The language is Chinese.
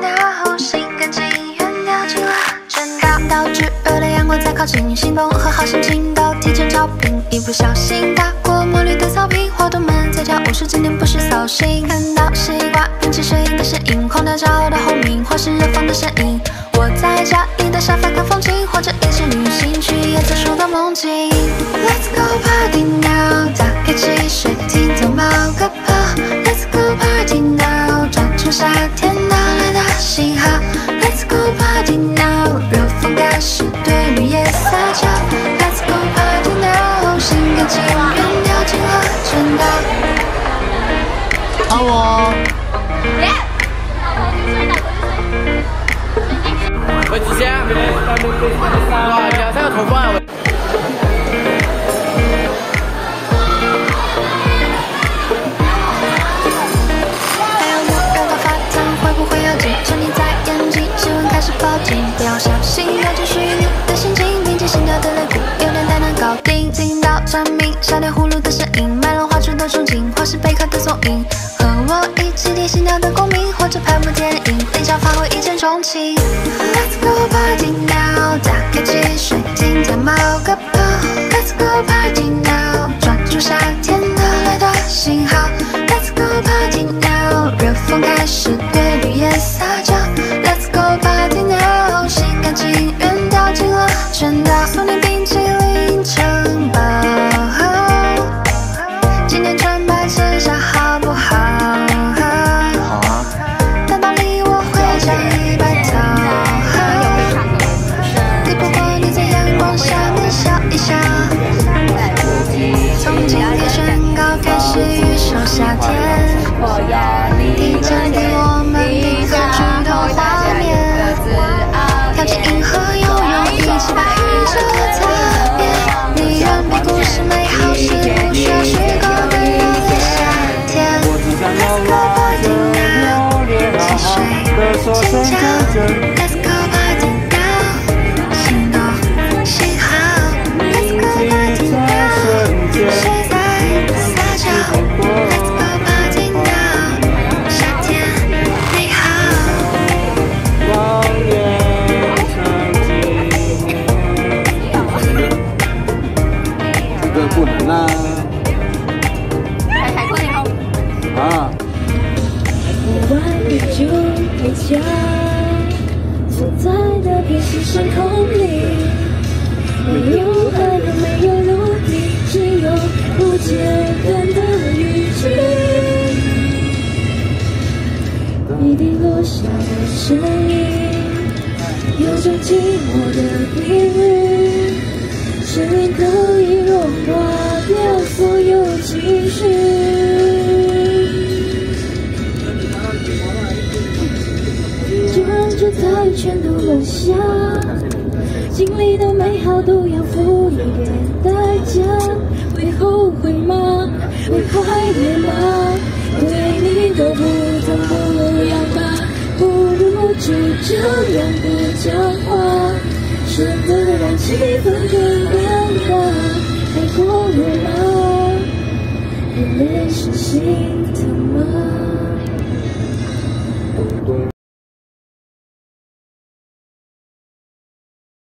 到心甘情愿进了圈套看到热的阳光在靠近心动和好心情都提前一不小心踏过墨绿的草坪花朵们在跳舞说今天不扫兴看到西瓜冰的空调骄傲的轰鸣热风的在家里的沙发看风景或者一起旅行去椰子树的梦境 let's go party now 打开汽水听它冒个泡 let's go party now 抓住夏天喂，子谦，哇，两三个头发。还有那个头发烫会不会有劲？沉溺在眼睛，新闻开始报警，不要小心，有着属于你的心情。听见心跳的擂鼓，有点太难搞定。听到蝉鸣、小鸟呼噜的声音，麦浪画出的憧憬，或是贝壳的踪影。我一起听心跳的共鸣，或者拍部电影，临场发挥一见钟情。Let's go party now，打开汽水，听它冒个泡。Let's go party now，抓住夏天到来的信号。Let's go party now，热风开始一笑。从今天宣告开始预售夏天，提前给我们一个剧透画面，跳进银河游泳，一起把宇宙踏遍。你让比故事美好是不需要虚构的热烈夏天。Let's go party now，汽水尖叫啊。喝完啤酒回家，存在的平行时空里，没有海洋，没有陆地，只有不间断的雨季。一滴落下的声音，有种寂寞的频率，声音可以就让这彩全都落下，经历的美好都要付一点代价。会后悔吗？会怀念吗？对你都不痛不痒吧，不如就这样不讲话，省得让气氛更尴尬。爱过我吗？眼泪是心疼吗？